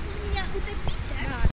kannst du mir unterbieten? Ja.